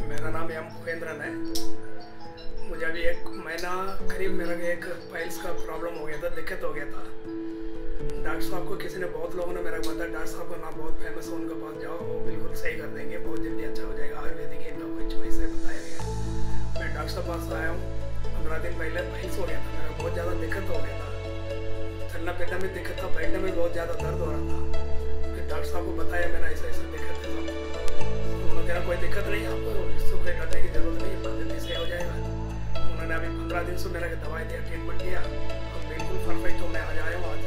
मेरा नाम एम भूपेंद्रन है। मुझे अभी एक महीना करीब मेरा एक फाइल्स का प्रॉब्लम हो गया था, दिक्कत हो गया था। डॉक्टर साहब को किसी ने बहुत लोगों ने मेरा बताया डॉक्टर साहब का नाम बहुत फ़ेमस है, उनके पास जाओ, वो बिल्कुल सही कर देंगे, बहुत जल्दी अच्छा हो जाएगा आयुर्वेदिक इनका कुछ वैसे बताया गया मैं डॉक्टर साहब पास आया हूँ, पंद्रह दिन पहले फाइल्स हो गया था, मेरा बहुत ज़्यादा दिक्कत हो गया था। चलना फिरना में दिक्कत था, बैठने में बहुत ज़्यादा दर्द हो रहा था। फिर डॉक्टर साहब को बताया, मैंने ऐसा ऐसा दिक्कत है कोई दिक्कत नहीं आपको सुखे करने की ज़रूरत नहीं है दिन से हो जाएगा। उन्होंने अभी पंद्रह दिन से मेरा दवाई दिया ट्रीटमेंट किया। और बिल्कुल परफेक्ट हो, मैं आ जाए हूँ, आज